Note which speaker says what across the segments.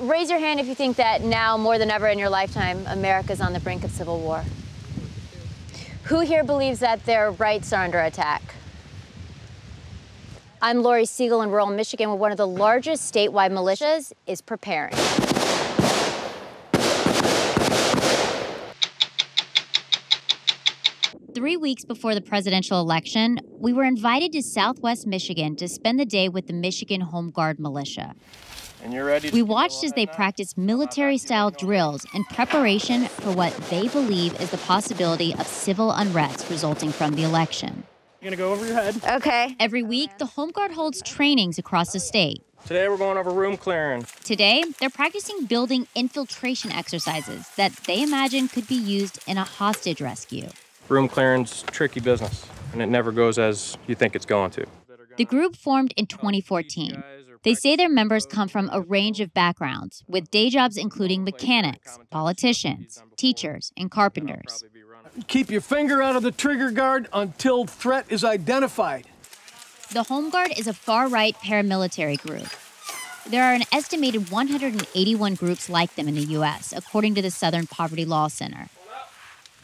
Speaker 1: raise your hand if you think that now, more than ever in your lifetime, America's on the brink of civil war. Who here believes that their rights are under attack? I'm Laurie Segall in rural Michigan, where one of the largest statewide militias is preparing. Three weeks before the presidential election, we were invited to Southwest Michigan to spend the day with the Michigan Home Guard militia.
Speaker 2: And you're ready
Speaker 1: We watched as they practiced military style drills in preparation for what they believe is the possibility of civil unrest resulting from the election.
Speaker 2: You're gonna go over your head.
Speaker 1: Okay. Every week, the Home Guard holds trainings across the state.
Speaker 2: Today we're going over room clearing.
Speaker 1: Today, they're practicing building infiltration exercises that they imagine could be used in a hostage rescue.
Speaker 2: Room clearing's tricky business, and it never goes as you think it's going to.
Speaker 1: The group formed in 2014. They say their members come from a range of backgrounds, with day jobs including mechanics, politicians, teachers, and carpenters.
Speaker 3: Keep your finger out of the trigger guard until threat is identified.
Speaker 1: The Home Guard is a far right paramilitary group. There are an estimated 181 groups like them in the U.S., according to the Southern Poverty Law Center.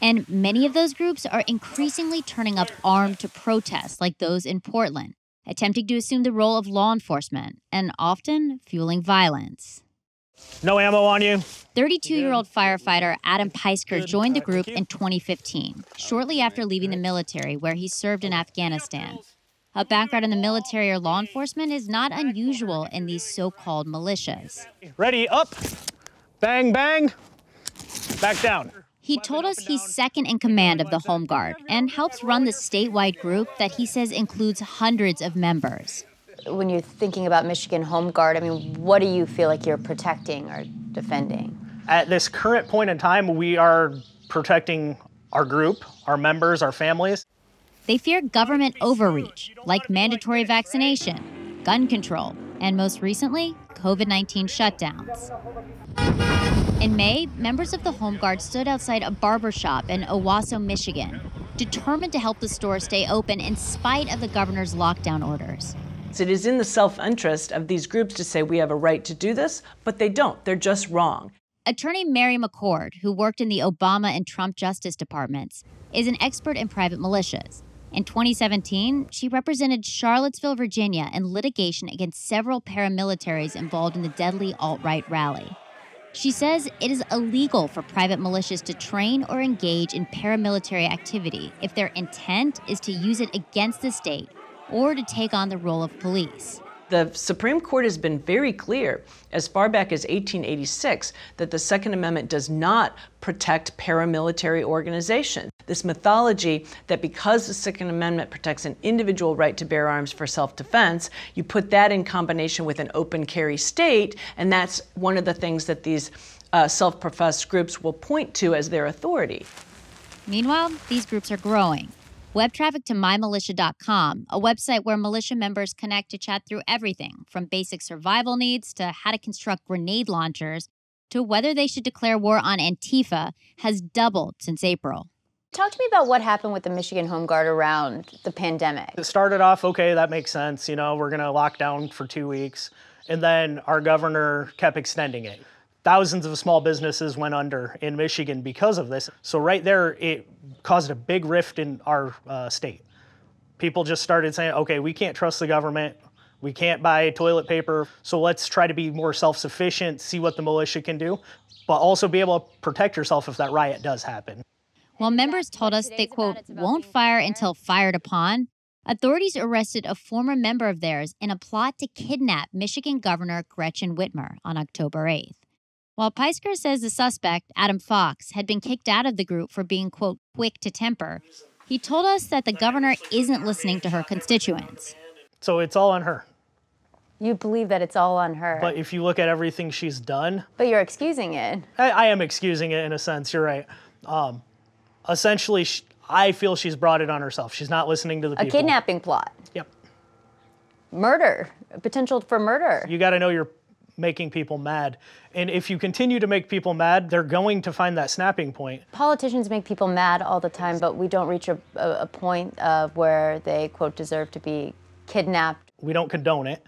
Speaker 1: And many of those groups are increasingly turning up armed to protest, like those in Portland, attempting to assume the role of law enforcement and often fueling violence.
Speaker 4: No ammo on you?
Speaker 1: 32 year old firefighter Adam Peisker joined the group in 2015, shortly after leaving the military, where he served in Afghanistan. A background in the military or law enforcement is not unusual in these so called militias.
Speaker 4: Ready, up, bang, bang, back down.
Speaker 1: He told us he's second in command of the Home Guard and helps run the statewide group that he says includes hundreds of members. When you're thinking about Michigan Home Guard, I mean, what do you feel like you're protecting or defending?
Speaker 4: At this current point in time, we are protecting our group, our members, our families.
Speaker 1: They fear government overreach, like mandatory vaccination, gun control, and most recently, COVID 19 shutdowns. In May, members of the Home Guard stood outside a barber shop in Owosso, Michigan, determined to help the store stay open in spite of the governor's lockdown orders.
Speaker 5: It is in the self interest of these groups to say we have a right to do this, but they don't. They're just wrong.
Speaker 1: Attorney Mary McCord, who worked in the Obama and Trump Justice Departments, is an expert in private militias. In 2017, she represented Charlottesville, Virginia, in litigation against several paramilitaries involved in the deadly alt right rally. She says it is illegal for private militias to train or engage in paramilitary activity if their intent is to use it against the state or to take on the role of police.
Speaker 5: The Supreme Court has been very clear, as far back as 1886, that the Second Amendment does not protect paramilitary organizations. This mythology that because the Second Amendment protects an individual right to bear arms for self defense, you put that in combination with an open carry state, and that's one of the things that these uh, self professed groups will point to as their authority.
Speaker 1: Meanwhile, these groups are growing. Web traffic to mymilitia.com, a website where militia members connect to chat through everything from basic survival needs to how to construct grenade launchers to whether they should declare war on Antifa, has doubled since April. Talk to me about what happened with the Michigan Home Guard around the pandemic.
Speaker 4: It started off okay, that makes sense. You know, we're going to lock down for two weeks. And then our governor kept extending it. Thousands of small businesses went under in Michigan because of this. So, right there, it caused a big rift in our uh, state. People just started saying, okay, we can't trust the government. We can't buy toilet paper. So, let's try to be more self sufficient, see what the militia can do, but also be able to protect yourself if that riot does happen.
Speaker 1: While members told us they, quote, won't fire until fired upon, authorities arrested a former member of theirs in a plot to kidnap Michigan Governor Gretchen Whitmer on October 8th. While Peisker says the suspect, Adam Fox, had been kicked out of the group for being, quote, quick to temper, he told us that the governor isn't listening to her constituents.
Speaker 4: So it's all on her.
Speaker 1: You believe that it's all on her.
Speaker 4: But if you look at everything she's done,
Speaker 1: but you're excusing it.
Speaker 4: I, I am excusing it in a sense. You're right. Um, essentially, she, I feel she's brought it on herself. She's not listening to the
Speaker 1: a
Speaker 4: people.
Speaker 1: A kidnapping plot.
Speaker 4: Yep.
Speaker 1: Murder, potential for murder.
Speaker 4: You got to know you're making people mad. And if you continue to make people mad, they're going to find that snapping point.
Speaker 1: Politicians make people mad all the time, but we don't reach a, a, a point of where they, quote, deserve to be kidnapped.
Speaker 4: We don't condone it.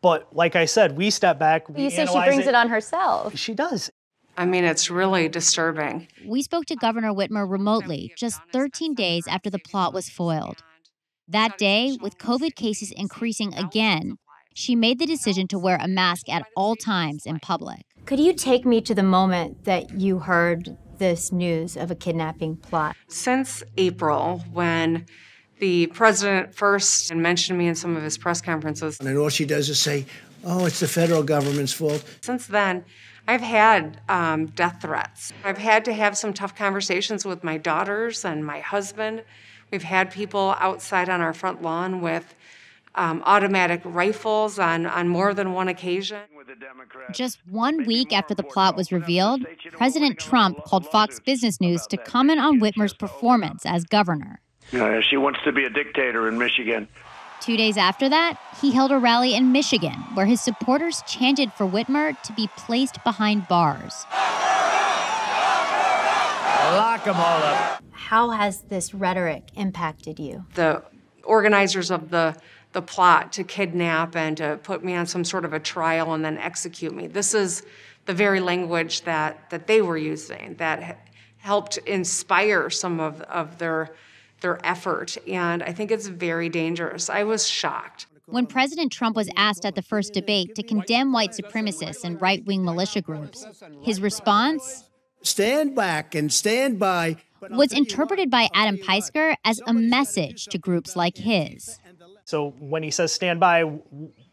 Speaker 4: But like I said, we step back. We
Speaker 6: You say she
Speaker 4: analyze
Speaker 6: brings it on herself.
Speaker 4: She does.
Speaker 7: I mean, it's really disturbing.
Speaker 1: We spoke to Governor Whitmer remotely just 13 days after the plot was foiled. That day, with COVID cases increasing again, she made the decision to wear a mask at all times in public.
Speaker 6: Could you take me to the moment that you heard this news of a kidnapping plot?
Speaker 7: Since April, when the president first mentioned me in some of his press conferences,
Speaker 8: And all she does is say, oh, it's the federal government's fault.
Speaker 7: since then, I've had um, death threats. I've had to have some tough conversations with my daughters and my husband. We've had people outside on our front lawn with um, automatic rifles on, on more than one occasion.
Speaker 1: Just one week after the plot was revealed, President Trump called Fox Business News to comment on Whitmer's performance as governor.
Speaker 9: Uh, she wants to be a dictator in Michigan.
Speaker 1: Two days after that, he held a rally in Michigan where his supporters chanted for Whitmer to be placed behind bars.
Speaker 3: Lock them all up.
Speaker 6: How has this rhetoric impacted you?
Speaker 7: the organizers of the the plot to kidnap and to put me on some sort of a trial and then execute me. This is the very language that that they were using that helped inspire some of, of their their effort and I think it's very dangerous. I was shocked.
Speaker 1: When President Trump was asked at the first debate to condemn white supremacists and right wing militia groups, his response
Speaker 8: Stand back and stand by.
Speaker 1: was interpreted by Adam Peisker as a message to groups like his.
Speaker 4: So when he says stand by,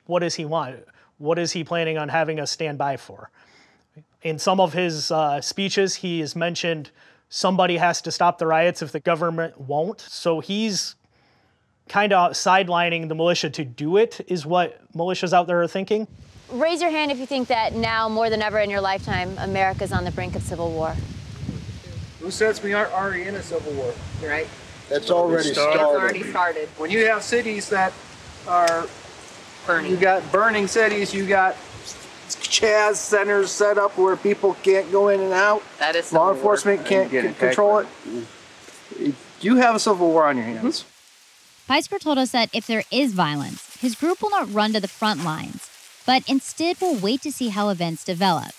Speaker 4: what does he want? What is he planning on having us stand by for? In some of his uh, speeches, he has mentioned somebody has to stop the riots if the government won't. So he's kind of sidelining the militia to do it, is what militias out there are thinking.
Speaker 6: Raise your hand if you think that now, more than ever in your lifetime, America's on the brink of civil war.
Speaker 10: Who says we aren't already in a civil war?
Speaker 11: Right.
Speaker 8: That's already
Speaker 11: It's already started.
Speaker 10: When you have cities that are,
Speaker 11: Burning.
Speaker 10: you got burning cities, you got Chaz centers set up where people can't go in and out.
Speaker 11: That is
Speaker 10: Law enforcement can't c- control it. You have a civil war on your mm-hmm. hands.
Speaker 1: Peisker told us that if there is violence, his group will not run to the front lines, but instead will wait to see how events develop.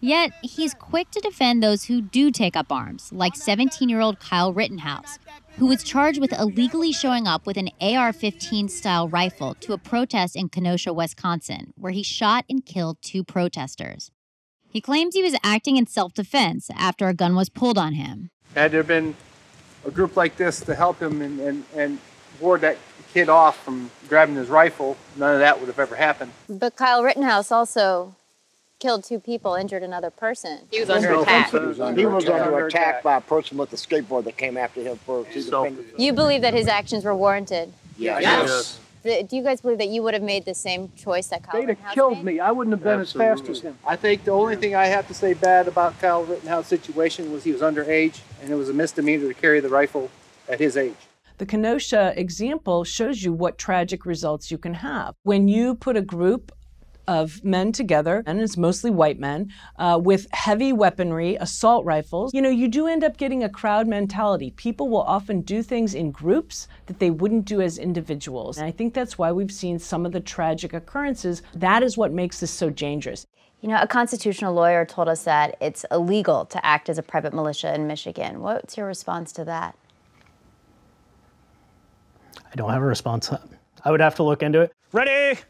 Speaker 1: Yet, he's quick to defend those who do take up arms, like 17 year old Kyle Rittenhouse, who was charged with illegally showing up with an AR 15 style rifle to a protest in Kenosha, Wisconsin, where he shot and killed two protesters. He claims he was acting in self defense after a gun was pulled on him.
Speaker 10: Had there been a group like this to help him and, and, and ward that kid off from grabbing his rifle, none of that would have ever happened.
Speaker 6: But Kyle Rittenhouse also killed two people, injured another person.
Speaker 11: He was under attack.
Speaker 9: He was under,
Speaker 10: He was
Speaker 9: attack.
Speaker 10: under attack
Speaker 9: by a person with a skateboard that came after him for to.
Speaker 6: You believe that his actions were warranted.
Speaker 10: Yes.
Speaker 6: Th- Do you guys believe that you would have made the same choice that Kyle
Speaker 10: They'd
Speaker 6: Rittenhouse
Speaker 10: have killed
Speaker 6: made?
Speaker 10: me. I wouldn't have been as fast as him. I think the only thing I have to say bad about Kyle Rittenhouse's situation was he was underage and it was a misdemeanor to carry the rifle at his age.
Speaker 5: The Kenosha example shows you what tragic results you can have. When you put a group of men together, and it's mostly white men, uh, with heavy weaponry, assault rifles, you know, you do end up getting a crowd mentality. People will often do things in groups that they wouldn't do as individuals. And I think that's why we've seen some of the tragic occurrences. That is what makes this so dangerous.
Speaker 6: You know, a constitutional lawyer told us that it's illegal to act as a private militia in Michigan. What's your response to that?
Speaker 4: I don't have a response. I would have to look into it. Ready?